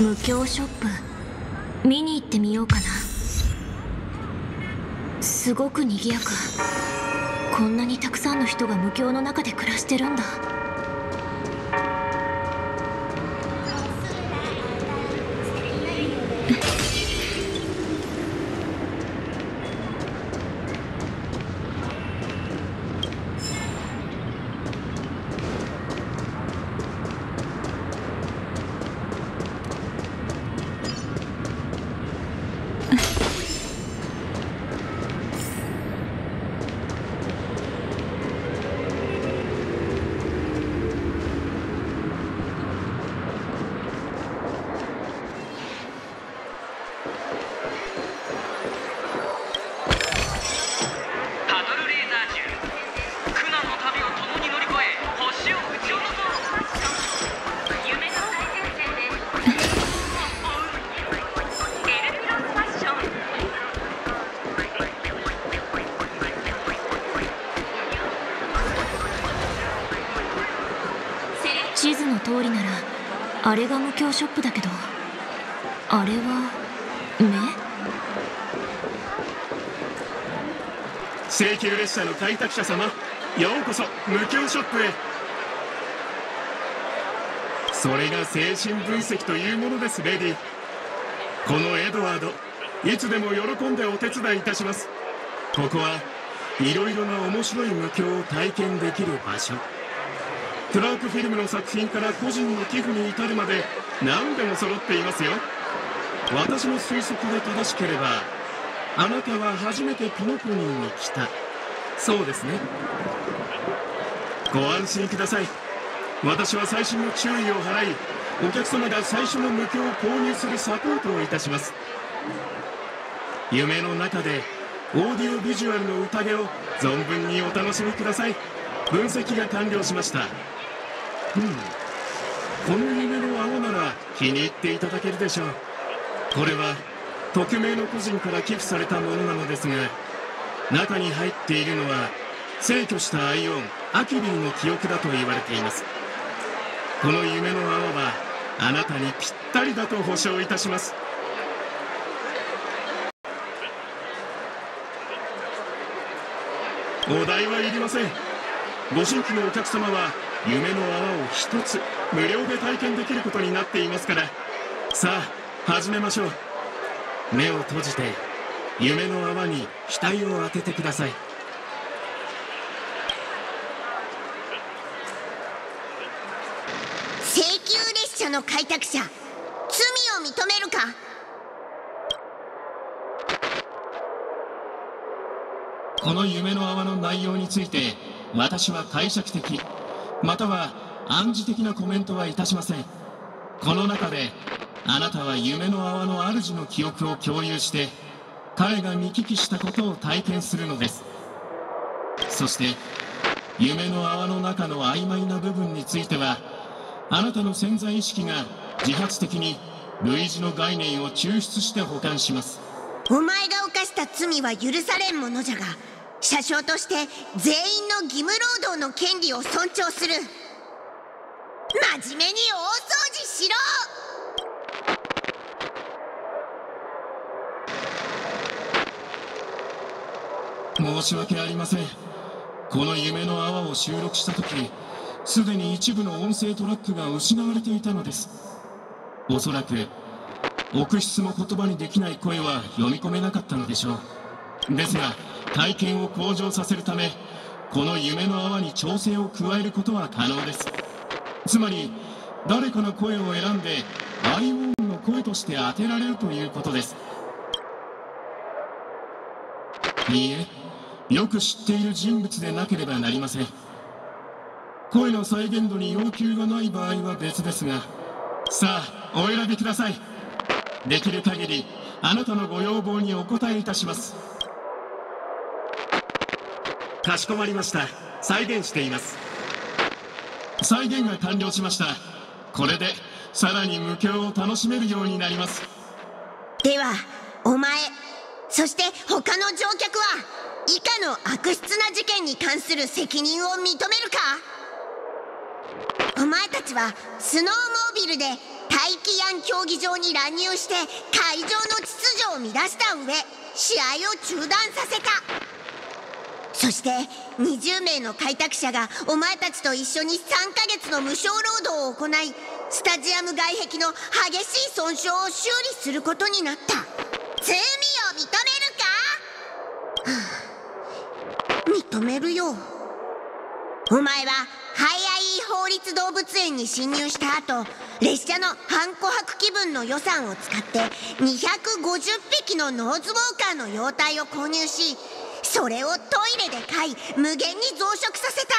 無教ショップ。見に行ってみようかな。すごく賑やか。こんなにたくさんの人が無教の中で暮らしてるんだ。あれが無教ショップだけどあれは目？京急列車の開拓者様ようこそ無教ショップへ。それが精神分析というものですレディ。このエドワードいつでも喜んでお手伝いいたします。ここはいろいろな面白い無教を体験できる場所。クラークフィルムの作品から個人の寄付に至るまで何でも揃っていますよ。私の推測が正しければあなたは初めてピノコニーに来た。そうですね。ご安心ください。私は細心の注意を払いお客様が最初の無料を購入するサポートをいたします。夢の中でオーディオビジュアルの宴を存分にお楽しみください。分析が完了しました。うん。この夢の青なら気に入っていただけるでしょう。これは匿名の個人から寄付されたものなのですが中に入っているのは逝去したアイオンアキビーの記憶だと言われています。この夢の泡はあなたにぴったりだと保証いたします。お代はいりません。ご新規のお客様は夢の泡を一つ無料で体験できることになっていますから。さあ始めましょう。目を閉じて夢の泡に額を当ててください。京急列車の開拓者罪を認めるか？この夢の泡の内容について私は解釈的または暗示的なコメントはいたしません。この中であなたは夢の泡の主の記憶を共有して彼が見聞きしたことを体験するのです。そして夢の泡の中の曖昧な部分についてはあなたの潜在意識が自発的に類似の概念を抽出して保管します。お前が犯した罪は許されんものじゃが車掌として全員の義務労働の権利を尊重する。真面目に大掃除しろ。申し訳ありません。この夢の泡を収録した時すでに一部の音声トラックが失われていたのです。おそらく臆質も言葉にできない声は読み込めなかったのでしょう。ですが体験を向上させるためこの夢の泡に調整を加えることは可能です。つまり誰かの声を選んでアイオンの声として当てられるということです。いいえよく知っている人物でなければなりません。声の再現度に要求がない場合は別ですがさあお選びください。できる限りあなたのご要望にお答えいたします。かしこまりました。再現しています。再現が完了しました。これでさらに無教を楽しめるようになります。ではお前そして他の乗客は以下の悪質な事件に関する責任を認めるか？お前たちはスノーモービルで大気ヤン競技場に乱入して会場の秩序を乱した上試合を中断させた。そして20名の開拓者がお前たちと一緒に3ヶ月の無償労働を行いスタジアム外壁の激しい損傷を修理することになった。罪を認めるか、認めるよ。お前はハイアイ法律動物園に侵入した後列車の反琥珀気分の予算を使って250匹のノーズウォーカーの容体を購入しそれをトイレで飼い無限に増殖させた。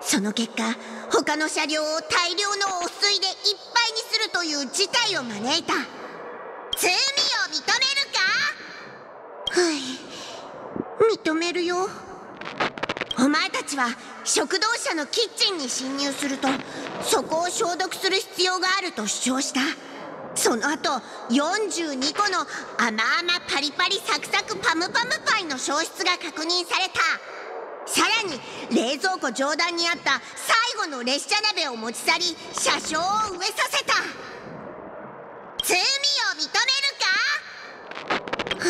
その結果他の車両を大量の汚水でいっぱいにするという事態を招いた。罪を認めるか？はい。認めるよ。お前たちは食堂車のキッチンに侵入するとそこを消毒する必要があると主張したその後42個の甘々パリパリサクサクパムパムパイの消失が確認された。さらに冷蔵庫上段にあった最後の列車鍋を持ち去り車掌を植えさせた。罪を認めるか？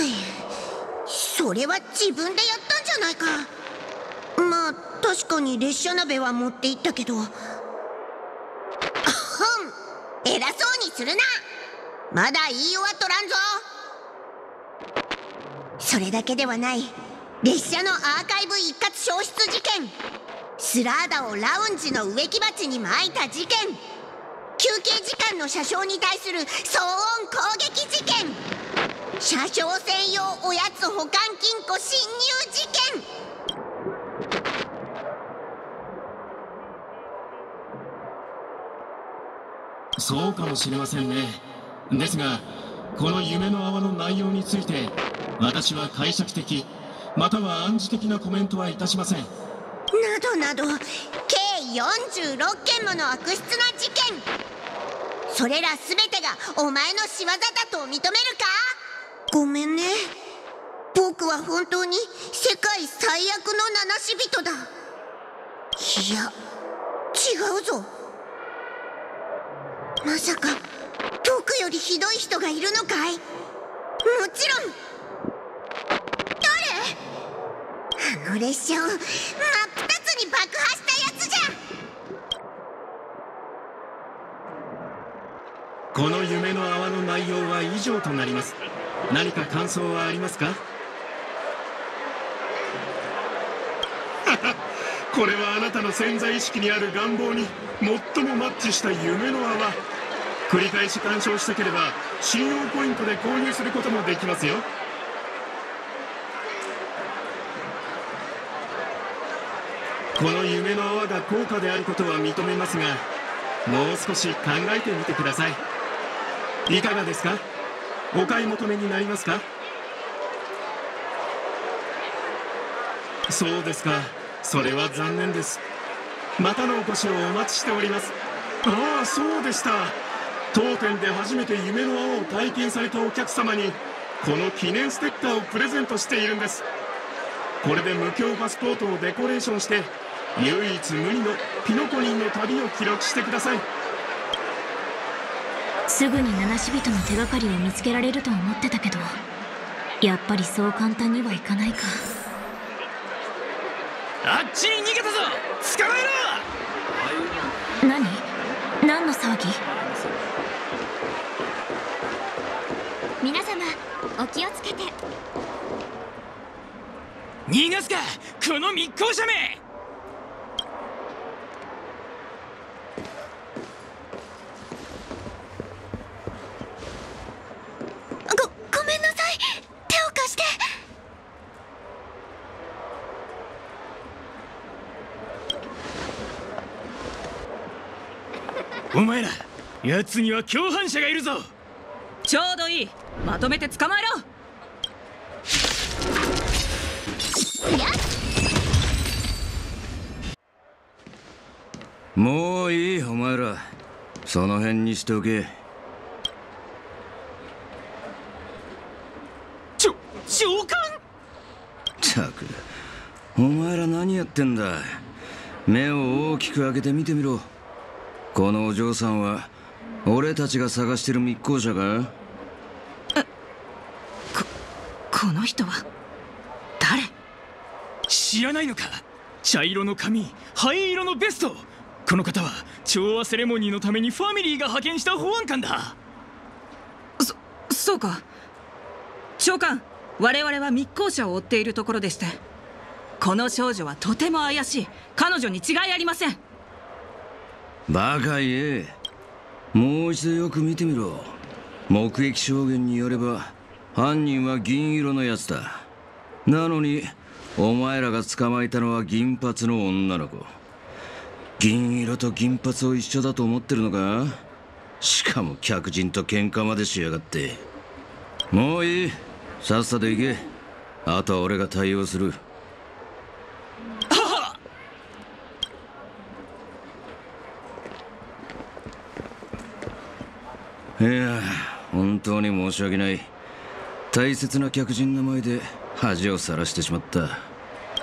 それは自分でやったんじゃないか。まあ確かに列車鍋は持って行ったけど。ほん偉そうにするな。まだ言い終わっとらんぞ。それだけではない。列車のアーカイブ一括消失事件。スラーダをラウンジの植木鉢に巻いた事件。休憩時間の車掌に対する騒音攻撃事件。車掌専用おやつ保管金庫侵入事件。そうかもしれませんね。ですがこの夢の泡の内容について私は解釈的または暗示的なコメントはいたしません。などなど計46件もの悪質な事件。それら全てがお前の仕業だと認めるか？ごめんね。僕は本当に世界最悪の名し人だ。いや違うぞ。まさか僕よりひどい人がいるのかい？もちろん。誰？あの列車を真っ二つに爆破したやつじゃ。この夢の泡の内容は以上となります。何か感想はありますか？これはあなたの潜在意識にある願望に最もマッチした夢の泡。繰り返し鑑賞したければ信用ポイントで購入することもできますよ。この夢の泡が高価であることは認めますがもう少し考えてみてください。いかがですか？お買い求めになりますか？そうですか。それは残念です。またのお越しをお待ちしております。ああそうでした。当店で初めて夢の泡を体験されたお客様にこの記念ステッカーをプレゼントしているんです。これで無料パスポートをデコレーションして唯一無二のピノコリンの旅を記録してください。すぐに七死人の手がかりを見つけられると思ってたけどやっぱりそう簡単にはいかないか。あっちに逃げたぞ！捕まえろ！何？何の騒ぎ？皆様お気をつけて。逃がすかこの密航者め！ごごめんなさい。手を貸して。お前ら奴には共犯者がいるぞちょうどいい。まとめて捕まえろ。もういいお前ら。その辺にしておけ。ちょ召喚？ったく。お前ら何やってんだ。目を大きく開けて見てみろ。このお嬢さんは俺たちが探してる密航者かこの人は？誰？知らないのか？茶色の髪灰色のベスト。この方は調和セレモニーのためにファミリーが派遣した保安官だ。そそうか。長官我々は密航者を追っているところでして。この少女はとても怪しい。彼女に違いありません。バカ言え。もう一度よく見てみろ。目撃証言によれば犯人は銀色のやつだ。なのにお前らが捕まえたのは銀髪の女の子。銀色と銀髪を一緒だと思ってるのか？しかも客人と喧嘩までしやがって。もういい。さっさと行け。あとは俺が対応する。いや本当に申し訳ない。大切な客人の前で恥をさらしてしまった。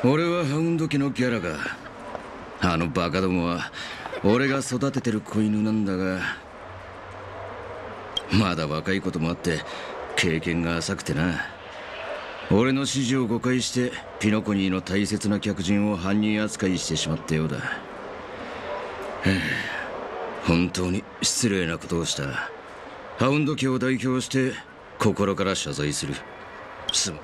俺はハウンド家のギャラが。あのバカどもは俺が育ててる子犬なんだが。まだ若いこともあって経験が浅くてな。俺の指示を誤解してピノコニーの大切な客人を犯人扱いしてしまったようだ。本当に失礼なことをした。ハウンド家を代表して心から謝罪する。すま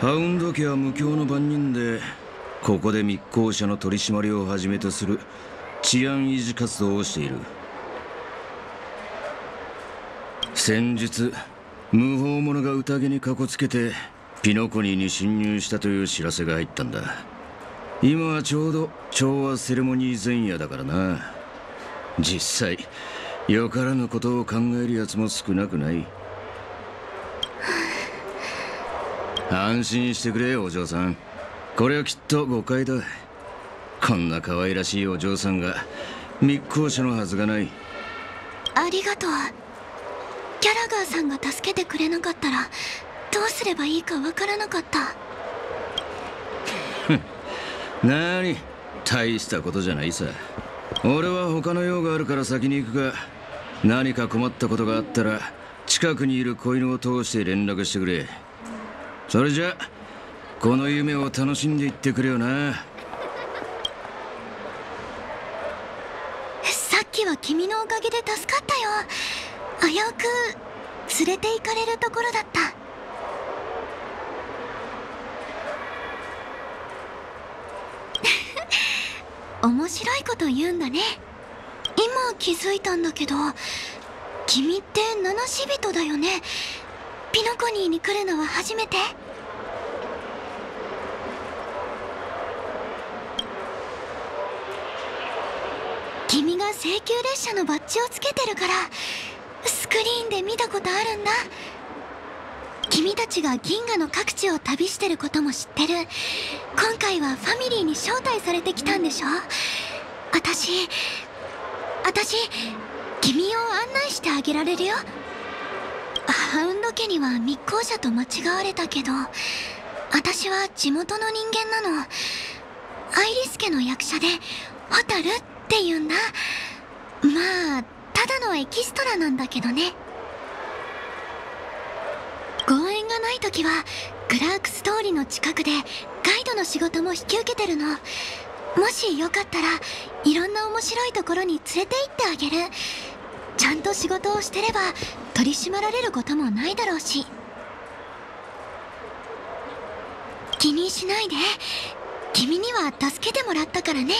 ハウンド家は無教の番人でここで密航者の取り締まりをはじめとする治安維持活動をしている。先日無法者が宴にかこつけてピノコニーに侵入したという知らせが入ったんだ。今はちょうど調和セレモニー前夜だからな。実際よからぬことを考える奴も少なくない。安心してくれお嬢さん。これはきっと誤解だ。こんな可愛らしいお嬢さんが密航者のはずがない。ありがとう。ギャラガーさんが助けてくれなかったらどうすればいいかわからなかった。なに大したことじゃないさ。俺は他の用があるから先に行くが何か困ったことがあったら近くにいる子犬を通して連絡してくれ。それじゃこの夢を楽しんでいってくれよな。さっきは君のおかげで助かったよ。危うく連れて行かれるところだった。面白いこと言うんだね。今気づいたんだけど君って七死人だよね。ピノコニーに来るのは初めて。君が請求列車のバッジをつけてるからスクリーンで見たことあるんだ。君たちが銀河の各地を旅してることも知ってる。今回はファミリーに招待されてきたんでしょ？私私君を案内してあげられるよ。ハウンド家には密航者と間違われたけど私は地元の人間なの。アイリス家の役者でホタルって言うんだ。まあただのエキストラなんだけどね公演がない時はグラークス通りの近くでガイドの仕事も引き受けてるの。もしよかったらいろんな面白いところに連れて行ってあげる。ちゃんと仕事をしてれば取り締まられることもないだろうし。気にしないで。君には助けてもらったからね。